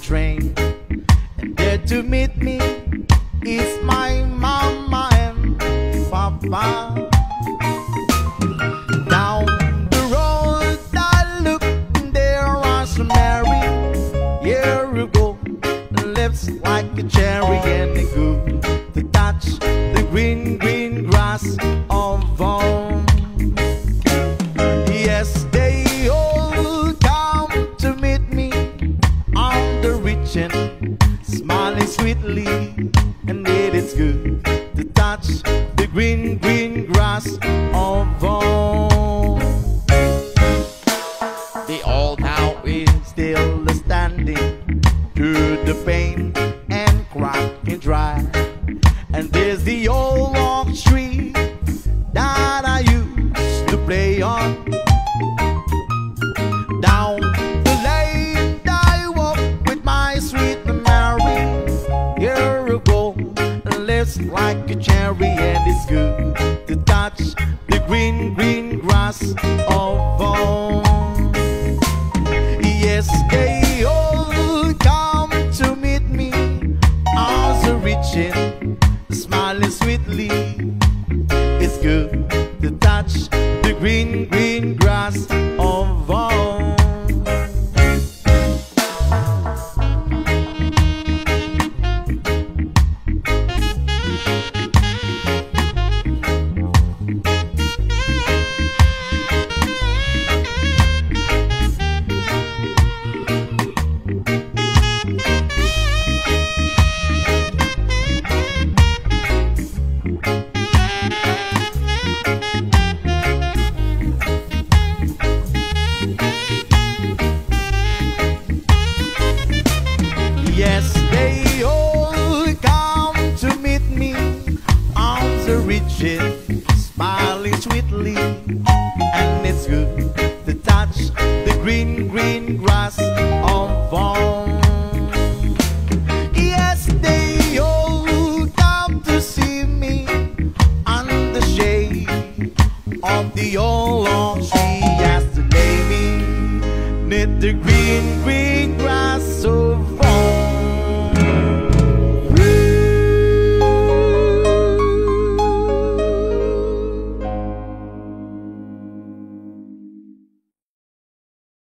train. And there to meet me is my mama and papa. Down the road I look, there was Mary. Here you go, lips like a cherry and a good to touch the green, green grass is good. To touch the green lips like a cherry, and it's good to touch the green, green grass of home. Yes, they all come to meet me as a reaching, smiling sweetly. It's good to touch the green, green smiling sweetly, and it's good to touch the green, green grass of home. Yes, they all come to see me shade of the old